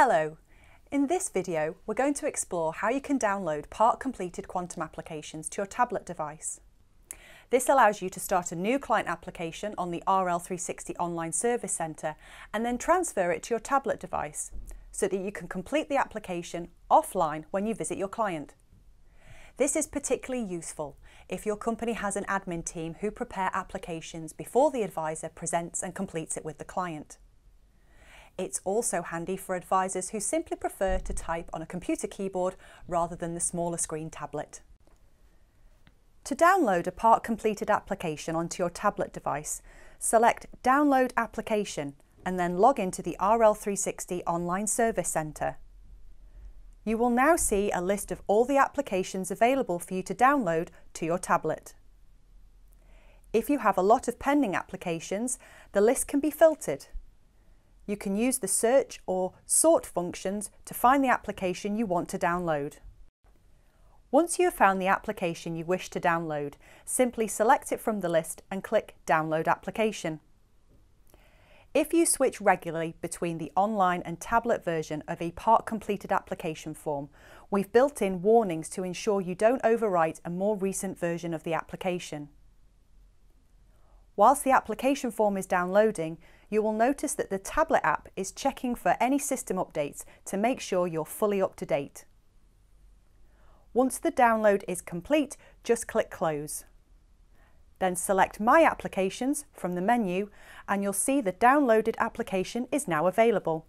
Hello! In this video, we're going to explore how you can download part-completed quantum applications to your tablet device. This allows you to start a new client application on the RL360 Online Service Centre and then transfer it to your tablet device so that you can complete the application offline when you visit your client. This is particularly useful if your company has an admin team who prepare applications before the advisor presents and completes it with the client. It's also handy for advisors who simply prefer to type on a computer keyboard rather than the smaller screen tablet. To download a part completed application onto your tablet device, select Download Application and then log into the RL360 Online Service Centre. You will now see a list of all the applications available for you to download to your tablet. If you have a lot of pending applications, the list can be filtered you can use the search or sort functions to find the application you want to download. Once you have found the application you wish to download, simply select it from the list and click Download Application. If you switch regularly between the online and tablet version of a part completed application form, we've built in warnings to ensure you don't overwrite a more recent version of the application. Whilst the application form is downloading, you will notice that the tablet app is checking for any system updates to make sure you're fully up to date. Once the download is complete, just click Close. Then select My Applications from the menu and you'll see the downloaded application is now available.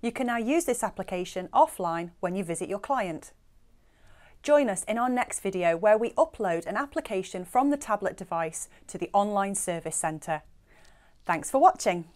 You can now use this application offline when you visit your client. Join us in our next video where we upload an application from the tablet device to the online service centre. Thanks for watching.